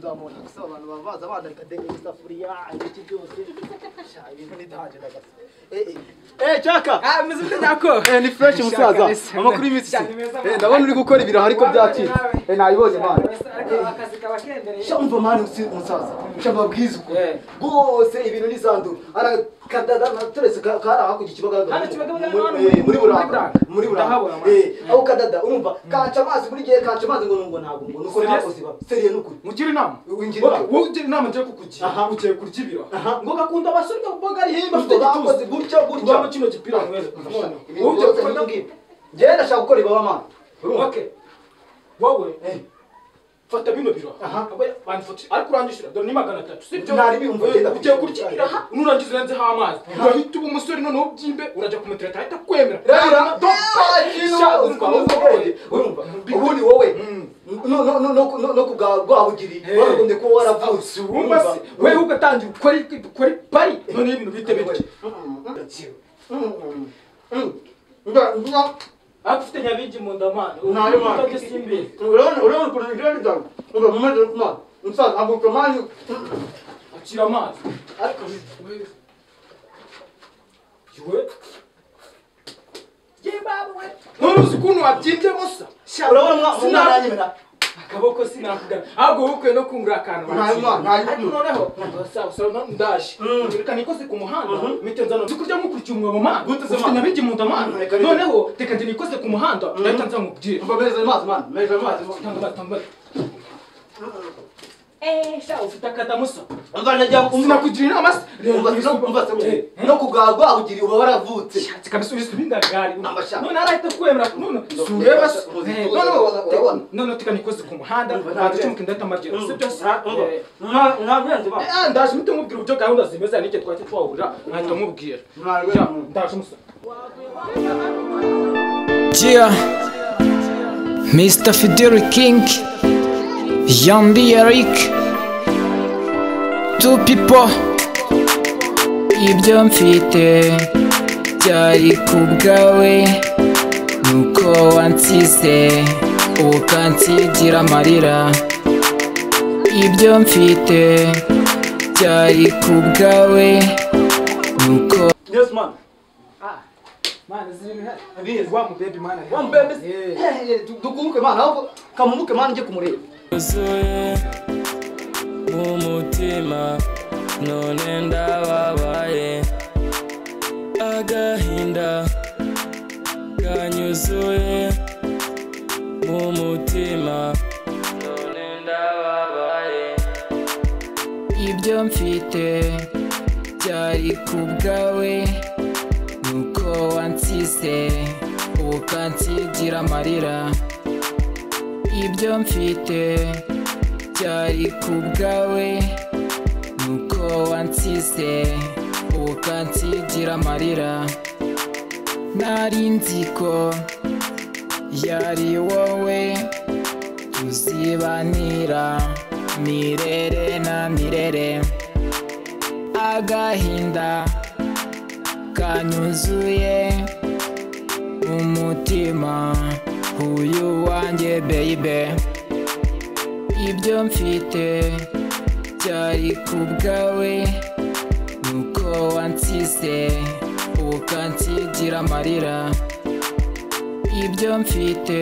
tuzamubona gusa abantu baba baza bandarika denge isafuriya ibiki byose ibintu nitaje ndagasa eh eh chaka Ah, meze ute nyako? eh ni fresh musaza amakuru y'iminsi eh man. ndabona uri gukora ibiraha ariko byacitse eh nabibonye Ariko akazi kaba kendereye. sha umva man usi musaza sha mbabwiza uko Eh. rwose ibintu ni zandura ara kadada turese ka- kari hakurya Kibagabaga, muri- hano eh, muri buranga Buranga. muri buranga man. eh aho kadada urumva? Kanca amazi buri gihe kanca amazi ngo ngo ntabwo ngo nuko ntabwo ziba. Seriye nukuri Mugira inama. Ugira inama. Ngiye kukugira. Ugiye kurya ibiro. Ngo gakunda abasore bavuga ari himba afite Ngo bakoze igituza. gutya. Gutya Ujyamo kino gipira mwese. None. Wowe ndashaka gukora ibaba mana. Wowe? Eh. Fata bino biro. Banfoti ariko urangishira dore ni magana atatu. Sibyo? Eh, Ugiye kurya nurangiza urenzeho amazi. Urahita uba umusore noneho ubyimbe urajya kumutereta ahita kwemera. rero Sha, urumva ubundi wowe Mm. no no kubwa rwabugiri Eh. waragombye kuba waravutse Urumva se wewe ugatangira ukora ukora pari none ibintu bite bityo. Ariko ufite nyabingi mu nda mana. Ntayo, simbizi. urabona urabona ukuntu ibyo bijyana uba mumaze kumana umusaza avuka mani Akira amazi. ariko Yewe. We. None uzi ukuntu wabyimbye musa. urabona umwana umwana yanyemera Akaboko sinakugana. Ahubwo wowe ukwiye no kungura akantu. Ntayo, man, ntayo. Ariko noneho ndaje. Reka nikoze ku muhanda. Mite nzano. Nzi kurya nkukurikiye umwobo mana. Ufite man? nyabingi mu nda mana. Reka. Noneho reka ndi nikoze ku muhanda. Ndahita nza nkubwire. umva meze amazi mani meze amazi Tanga amazi, tanga amazi. Eh, sha ufite umva Sinakugira inama se. se Eh, no kubwa rwabugiri uba waravutse kabisa ubise bindagari. Amashaka. None arahita kwemera. None sureba se. Eh, none tika nikoze ku muhanda. Umva, Ntabwo ntabwo. cyumuka ndahita amagera. Sibyo se. Eh, Eh, ndaje mpite mubwira uburyo gahunda zimeze n'icyo twahita twahurira nkahita mubwira. Ndaje musa. Yeah, Mr. Fidel King, Yandi Eric, two people, ibyo mfite byari ku bwawe, nuko wansize. Ukansigira amarira, ibyo mfite byari ku bwawe, nuko yes man. Mana ziri bihari. Wa mu baby mana. wa mbembe Eh. dukubuke mana ahubwo kamumuke mana njye kumureba. Yuzuye mu none ndababaye. Agahinda kanyuzuye mu none ndababaye. Ibyo mfite byari ku bwawe nuko wansize ukansigira amarira. Ibyo mfite byari ku bwawe nuko wansize ukansigira amarira. Nari nzi ko yari wowe tuzibanira mirere na mirere. Agahinda kanyuzuye umutima uyu wanjye baby. Ibyo mfite byari ku bwawe nuko wansize ukansigira amarira. Ibyo mfite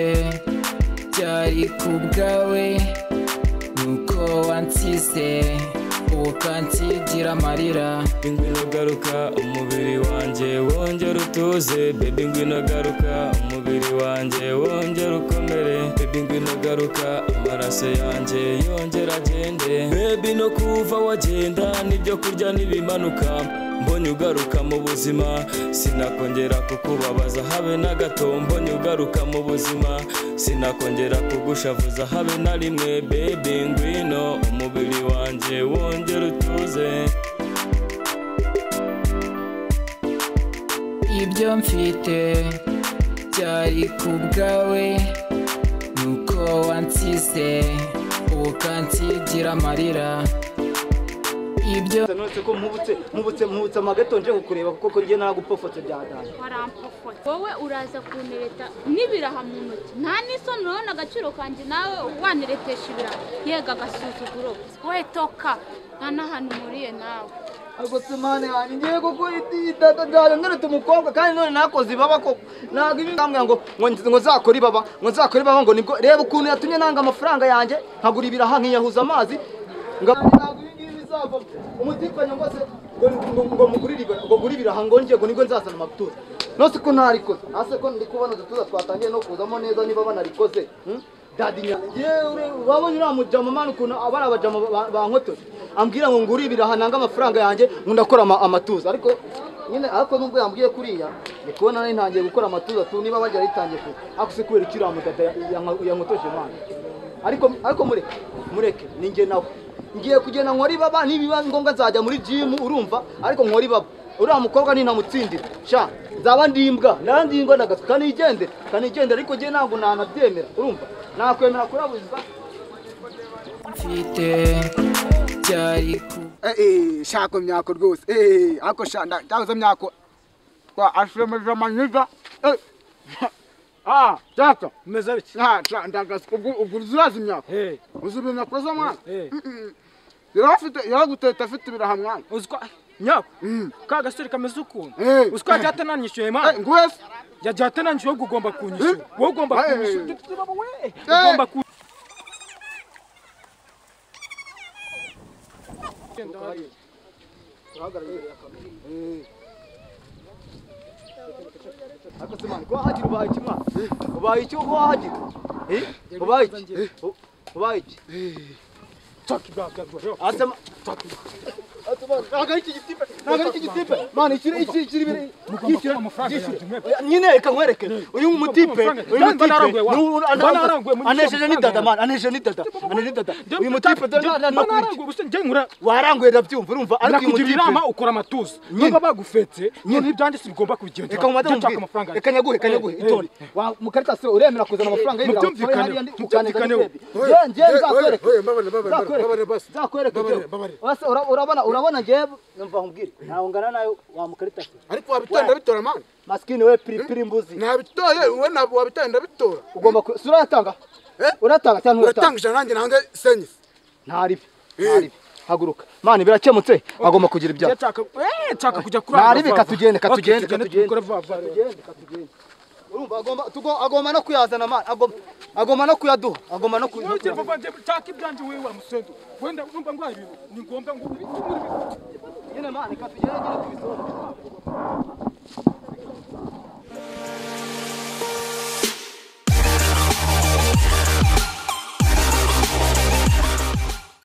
byari ku bwawe nuko wansize ukansigira amarira. Ngwino garuka umubiri wanjye wongera utuze. Baby ngwino garuka umubiri wanjye wongera ukomere. Baby ngwino garuka amaraso yanjye yongera agende. Baby no kuva wagenda n'ibyo kurya n'ibimanuka. Mbonye ugaruka mu buzima. Sinakongera kukubabaza habe na gato mbonye ugaruka mu buzima. Sinakongera kugushavuza habe na rimwe baby ngwino. Umubiri wanjye wongera utuze. Ibyo mfite byari ku bwawe nuko wansize ukansigira amarira. Ibyo. Nonese ko mubutse mubutse mubutse amageto nje kukureba kuko njye nagupofotse bya dani warampofotse wowe uraza kuntereta n'ibiraha mu ntoki. Nta n'isoni urabona agaciro kanjye. Nawe waneretesha ibiraha. Yega agasuzuguro. We toka. Nta n'ahantu mpuriye nawe. Ariko se mane yanjye. Ngiye kuko itata ryawe ngeretse umukobwa kandi none nakoze ibaba koko ntabwo ibi ngambwira ngo ngo ngo nzakore ibaba ngo nzakore ibaba ngo ni bwo reba ukuntu yatumye nanga amafaranga yanjye nkagura ibiraha nkiyahuza amazi. Ngo bizavamo umutikanya ngo se ngo mugurire ngo gure ibiraha ngo njye ngo ni bwo nzazana amatuza nose ko ntarikoze hasi ko ndi kubona udutuza twatangiye no kuzamo neza niba banarikoze? Hmm? dadi yewe wabonye uriya mujama mani ukuntu abari abajama ba- bankotoye ambwira ngo ngure ibiraha nanga amafaranga yanjye ngo ndakora ama- amatuza. Ariko nyine ariko nubwo yambwiye kuriya ndi kubona nari ntangiye gukora amatuza tu niba bagera yitangiye ku ariko se kubera iki uriya mudada ya- yanko- yankotoje mani ariko ariko mureke mureke ni njye nawe. Ngiye kugenda nkora ibaba nibiba ngombwa nzajya muri jimu urumva? Ariko nkora ibaba uriya mukobwa nintamutsindira sha nzaba ndimbwa nandimbwa nagatwe kanigendere kanigendere ariko njye ntabwo nanabyemera. Urumva? Nakwemera kurabuzwa mfite byari ku Eh, shako myako rwose. Eh, ako shanda cyahoze myako kwa ashemeje amanyiza Eh, ah cyaka umeze biki nta ca ndagaze ubwo ubwo urazi imyako Eh, uzi ibintu yakoze mwana eh. yarafite yaraguteta afite ibiraha mwana ko nyako? Ka gasore kameze ukuntu? Eh. uzi ko yajya atananyishyuye Eh, ngwese yajya atananyishyuye ahubwo ugomba kunyishyura wowe ugomba Eh. kunyishyura we. Ugomba ku ariko se mani kuba hagira ubaye iki mwana ubaye iki kuba hagira Eh? ubaye iki U- ubaye iki Taki bwaga bwo. asema ntabwo gitipe ntabwo ari iki gitipe mani iki iki iki ibiri Mugomba amafaranga yanjye mwebwe. nyine reka nkwereke uyu mutipe uyu wa. mutipe Mba naranguye mu anesheje amafaranga n'idada yanjye. mani anesheje n'idada anesheje n'idada uyu mutipe no naranguye gusa njye nkura waranguye ndabyumva urumva ariko uyu mutipe inama ukora amatuza Nyine. niba bagufetse nyine ibyanjye si bigomba kugenda reka mumaze nshaka mubwire amafaranga reka nyaguhe kanyaguhe itonde Wa- mu karita se uremera kuzana amafaranga ndi- mubyumvikane. Njye- njye nzakwereka Nzakwereka. nzakwereka ura- urabona urabona njyewe numva nkubwire. Ntawe ngana na yo wamukarita ariko wabitoye ndabitora mwana maskini we piri piri mbuzi. Nabitoye wowe ntabwo wabitoye ndabitora. Ugomba si urayatanga Eh? uratanga cyangwa uratanga? Ijana nanjye nange senyisi. Ntaribi ntaribi haguruka. Mani birakemutse. Agomba kugira ibyaha. Eh ntaribi katugende katugende katugende. katugende katugende. Urumva agomba tugo- agomba no kuyazana mani agomba agomba no kuyaduha agomba no Ntugire kuyaduha vuba njye nshaka ibyanjye wewe wa musendo wenda numva ngwaye ibintu ni ngombwa ngo nyine mani katugende nyine tubisome